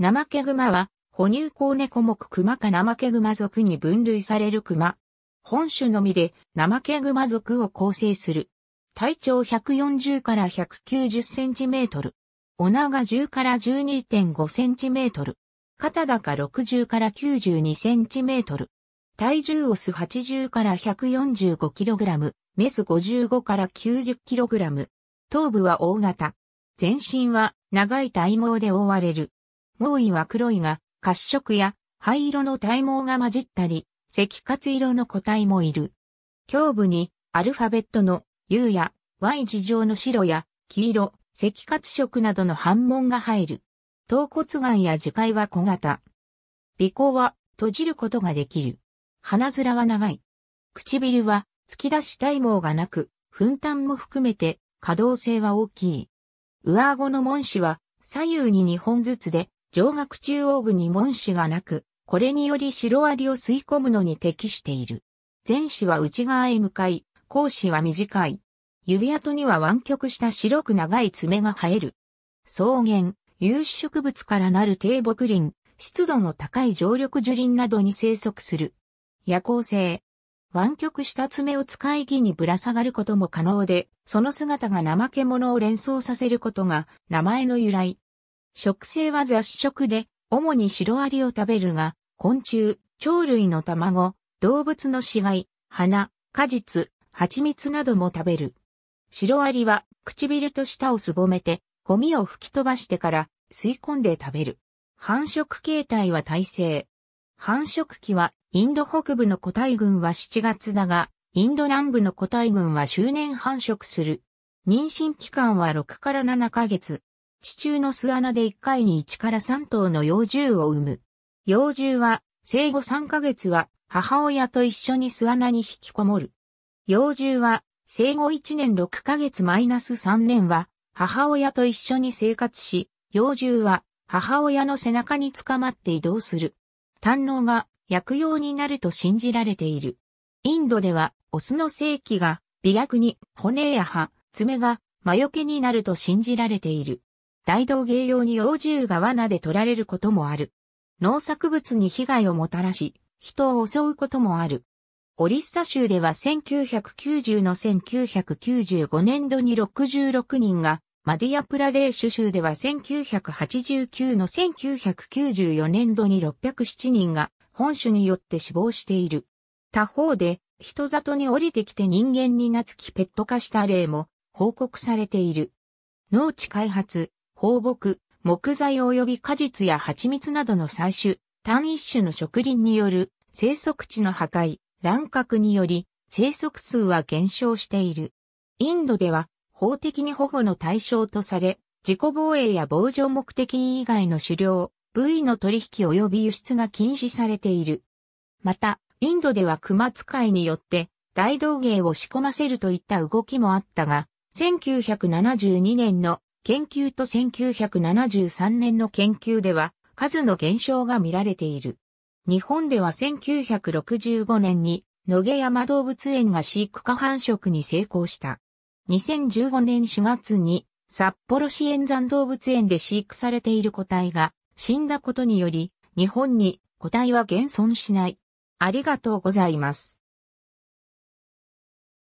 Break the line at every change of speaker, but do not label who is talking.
ナマケグマは、哺乳孔猫目クマかナマケグマ属に分類されるクマ。本種のみでナマケグマ属を構成する。体長140から190センチメートル。お長10から12.5センチメートル。肩高60から92センチメートル。体重オス80から145キログラム、メス55から90キログラム。頭部は大型。全身は長い体毛で覆われる。毛位は黒いが、褐色や灰色の体毛が混じったり、赤褐色の個体もいる。胸部にアルファベットの U や Y 字状の白や黄色、赤褐色などの反紋が入る。頭骨眼や樹海は小型。鼻孔は閉じることができる。鼻面は長い。唇は突き出し体毛がなく、粉炭も含めて可動性は大きい。上顎の紋子は左右に2本ずつで上顎中央部に紋子がなく、これによりシロアリを吸い込むのに適している。前肢は内側へ向かい、後肢は短い。指跡には湾曲した白く長い爪が生える。草原、有種植物からなる低木林、湿度の高い常緑樹林などに生息する。夜行性。湾曲した爪を使い木にぶら下がることも可能で、その姿が怠け者を連想させることが名前の由来。食性は雑食で、主にシロアリを食べるが、昆虫、鳥類の卵、動物の死骸、花、果実、蜂蜜なども食べる。シロアリは唇と舌をすぼめて、ゴミを吹き飛ばしてから吸い込んで食べる。繁殖形態は耐性。繁殖期はインド北部の個体群は7月だが、インド南部の個体群は周年繁殖する。妊娠期間は6から7ヶ月。地中の巣穴で1回に1から3頭の幼獣を産む。幼獣は生後3ヶ月は母親と一緒に巣穴に引きこもる。幼獣は生後1年6ヶ月マイナス3年は母親と一緒に生活し、幼獣は母親の背中につかまって移動する。胆のが薬用になると信じられている。インドではオスの性器が美薬に骨や歯、爪が魔除けになると信じられている。大道芸用に幼獣が罠で取られることもある。農作物に被害をもたらし、人を襲うこともある。オリッサ州では1990の1995年度に66人が、マディアプラデーシュ州では1989の1994年度に607人が本種によって死亡している。他方で、人里に降りてきて人間に懐きペット化した例も報告されている。農地開発、放牧、木材及び果実や蜂蜜などの採取、単一種の植林による生息地の破壊、乱獲により生息数は減少している。インドでは法的に保護の対象とされ、自己防衛や防除目的以外の狩猟、部位の取引及び輸出が禁止されている。また、インドでは熊使いによって大道芸を仕込ませるといった動きもあったが、1972年の研究と1973年の研究では数の減少が見られている。日本では1965年に野毛山動物園が飼育化繁殖に成功した。2015年4月に札幌市園山動物園で飼育されている個体が死んだことにより日本に個体は現存しない。ありがとうございます。